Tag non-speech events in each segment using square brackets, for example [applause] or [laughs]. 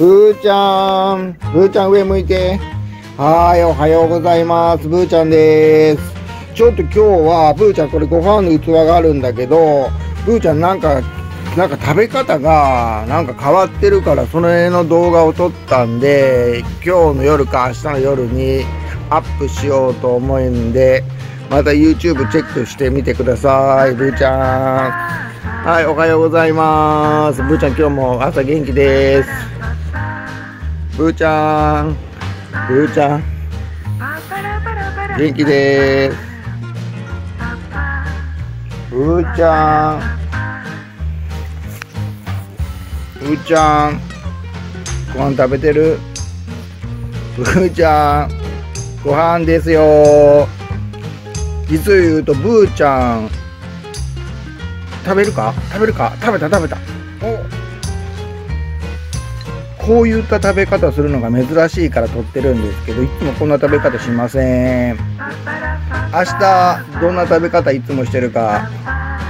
ブーちゃん。ブーちゃん上向いて。はーい、おはようございます。ブーちゃんです。ちょっと今日は、ブーちゃんこれご飯の器があるんだけど、ブーちゃんなんか、なんか食べ方がなんか変わってるから、その辺の動画を撮ったんで、今日の夜か明日の夜にアップしようと思うんで、また YouTube チェックしてみてください、ブーちゃん。はい、おはようございます。ブーちゃん今日も朝元気です。ブーちゃん、ブーちゃん、元気で。す。ブーちゃん、ブーちゃん、ご飯食べてる？ブーちゃん、ご飯ですよ。実を言うと、ブーちゃん、食べるか？食べるか？食べた食べた。こういった食べ方するのが珍しいから撮ってるんですけどいつもこんな食べ方しません。明日どんな食べ方いつもしてるか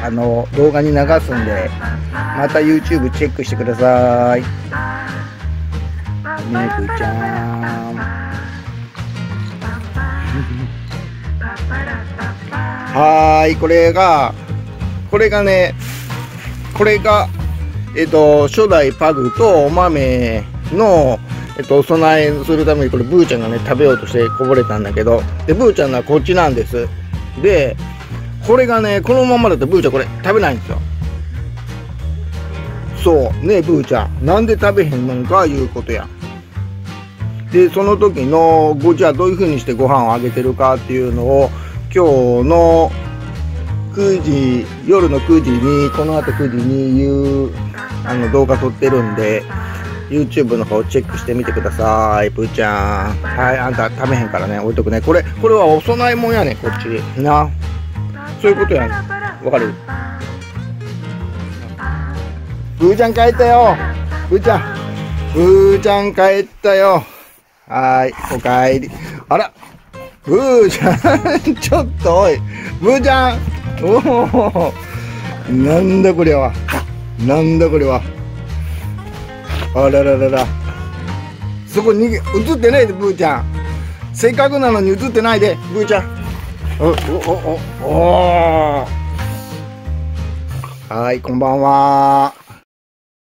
あの動画に流すんでまた YouTube チェックしてください。ねぶちゃん。はーいこれがこれがね、これが、えっと、初代パグとお豆。の、えっと、お供えするために、これ、ブーちゃんがね、食べようとしてこぼれたんだけど、で、ブーちゃんのはこっちなんです。で、これがね、このままだとブーちゃんこれ食べないんですよ。そう、ねブーちゃん。なんで食べへんのかいうことや。で、その時の、ごじゃあどういう風にしてご飯をあげてるかっていうのを、今日の9時夜の9時にこの後9時に言うあの動画撮ってるんで YouTube の方チェックしてみてください。ぷーちゃん。はいあんた食べへんからね。置いとくね。これこれはお供え物やねこっち。な。そういうことやねわかる？ぷーちゃん帰ったよ。ぷーちゃん。ぷーちゃん帰ったよ。はいおかえり。あら。ブーちゃん [laughs] ちょっとおい。ブーちゃん。おおなんだこれは。なんだこれは。あらららら。そこに映ってないでブーちゃん。せっかくなのに映ってないでブーちゃん。おおおおお。はいこんばんは。